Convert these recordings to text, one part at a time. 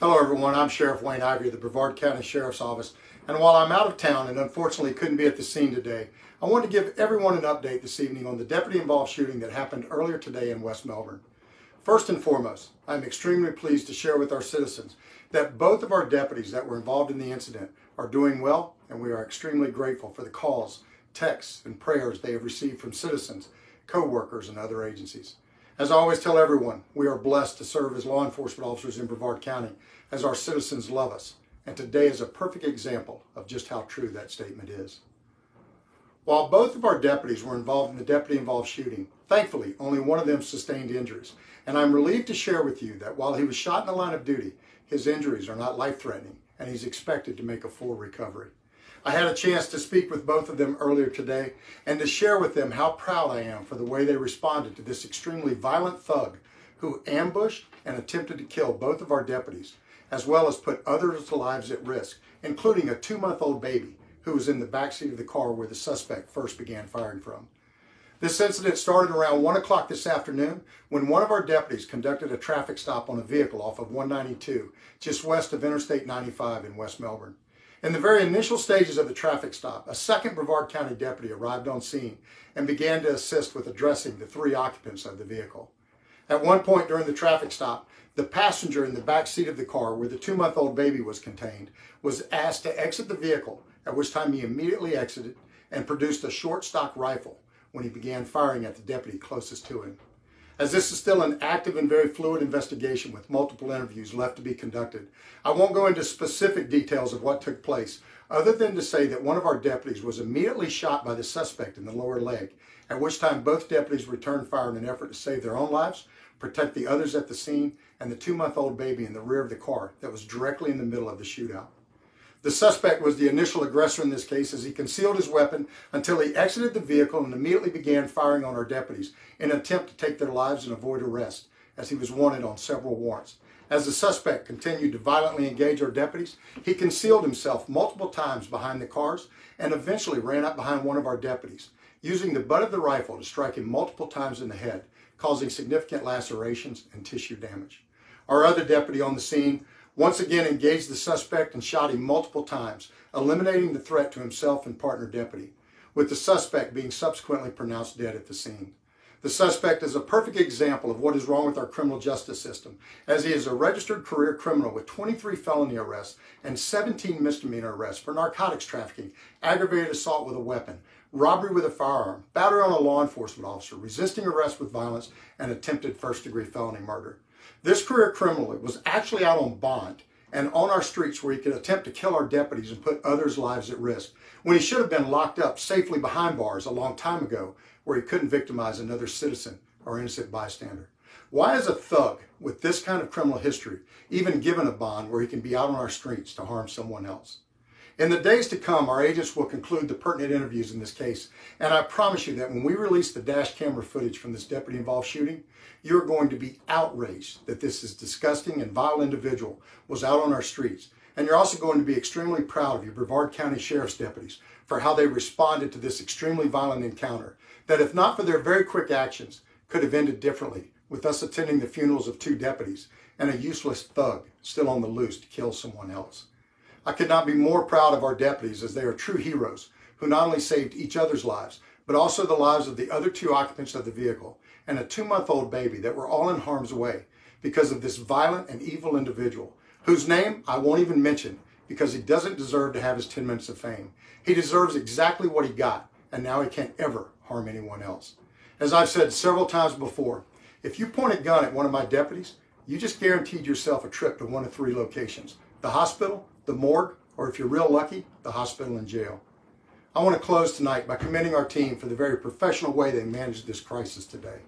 Hello everyone, I'm Sheriff Wayne Ivey of the Brevard County Sheriff's Office and while I'm out of town and unfortunately couldn't be at the scene today, I want to give everyone an update this evening on the deputy involved shooting that happened earlier today in West Melbourne. First and foremost, I'm extremely pleased to share with our citizens that both of our deputies that were involved in the incident are doing well and we are extremely grateful for the calls, texts, and prayers they have received from citizens, co-workers, and other agencies. As I always tell everyone, we are blessed to serve as law enforcement officers in Brevard County as our citizens love us. And today is a perfect example of just how true that statement is. While both of our deputies were involved in the deputy involved shooting, thankfully only one of them sustained injuries. And I'm relieved to share with you that while he was shot in the line of duty, his injuries are not life-threatening and he's expected to make a full recovery. I had a chance to speak with both of them earlier today and to share with them how proud I am for the way they responded to this extremely violent thug who ambushed and attempted to kill both of our deputies, as well as put others' lives at risk, including a two-month-old baby who was in the backseat of the car where the suspect first began firing from. This incident started around 1 o'clock this afternoon when one of our deputies conducted a traffic stop on a vehicle off of 192, just west of Interstate 95 in West Melbourne. In the very initial stages of the traffic stop, a second Brevard County deputy arrived on scene and began to assist with addressing the three occupants of the vehicle. At one point during the traffic stop, the passenger in the back seat of the car where the two-month-old baby was contained was asked to exit the vehicle, at which time he immediately exited and produced a short stock rifle when he began firing at the deputy closest to him. As this is still an active and very fluid investigation with multiple interviews left to be conducted, I won't go into specific details of what took place, other than to say that one of our deputies was immediately shot by the suspect in the lower leg, at which time both deputies returned fire in an effort to save their own lives, protect the others at the scene, and the two-month-old baby in the rear of the car that was directly in the middle of the shootout. The suspect was the initial aggressor in this case as he concealed his weapon until he exited the vehicle and immediately began firing on our deputies in an attempt to take their lives and avoid arrest, as he was wanted on several warrants. As the suspect continued to violently engage our deputies, he concealed himself multiple times behind the cars and eventually ran up behind one of our deputies, using the butt of the rifle to strike him multiple times in the head, causing significant lacerations and tissue damage. Our other deputy on the scene once again engaged the suspect and shot him multiple times, eliminating the threat to himself and partner deputy, with the suspect being subsequently pronounced dead at the scene. The suspect is a perfect example of what is wrong with our criminal justice system, as he is a registered career criminal with 23 felony arrests and 17 misdemeanor arrests for narcotics trafficking, aggravated assault with a weapon, robbery with a firearm, battery on a law enforcement officer, resisting arrest with violence, and attempted first-degree felony murder. This career criminal was actually out on bond and on our streets where he could attempt to kill our deputies and put others' lives at risk, when he should have been locked up safely behind bars a long time ago where he couldn't victimize another citizen or innocent bystander. Why is a thug with this kind of criminal history even given a bond where he can be out on our streets to harm someone else? In the days to come, our agents will conclude the pertinent interviews in this case, and I promise you that when we release the dash camera footage from this deputy-involved shooting, you're going to be outraged that this is disgusting and vile individual was out on our streets. And you're also going to be extremely proud of your Brevard County Sheriff's deputies for how they responded to this extremely violent encounter that if not for their very quick actions, could have ended differently, with us attending the funerals of two deputies and a useless thug still on the loose to kill someone else. I could not be more proud of our deputies as they are true heroes who not only saved each other's lives, but also the lives of the other two occupants of the vehicle and a two-month-old baby that were all in harm's way because of this violent and evil individual, whose name I won't even mention because he doesn't deserve to have his 10 minutes of fame. He deserves exactly what he got, and now he can't ever harm anyone else. As I've said several times before, if you point a gun at one of my deputies, you just guaranteed yourself a trip to one of three locations, the hospital, the morgue, or if you're real lucky, the hospital and jail. I want to close tonight by commending our team for the very professional way they managed this crisis today.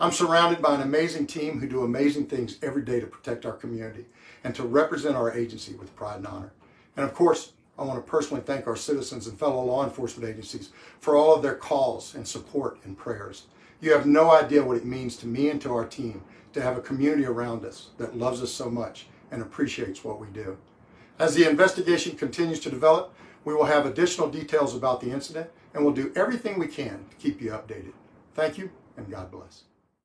I'm surrounded by an amazing team who do amazing things every day to protect our community and to represent our agency with pride and honor. And of course, I want to personally thank our citizens and fellow law enforcement agencies for all of their calls and support and prayers. You have no idea what it means to me and to our team to have a community around us that loves us so much and appreciates what we do. As the investigation continues to develop, we will have additional details about the incident and we'll do everything we can to keep you updated. Thank you and God bless.